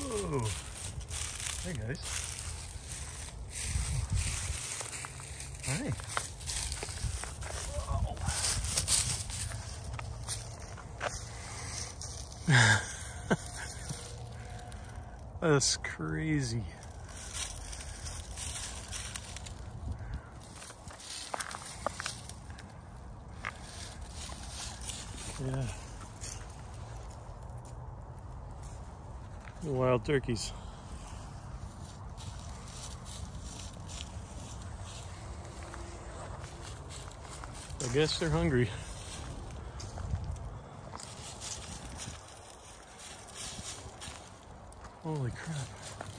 Whoa. Hey guys. Hi. That's crazy. Yeah. The wild turkeys. I guess they're hungry. Holy crap.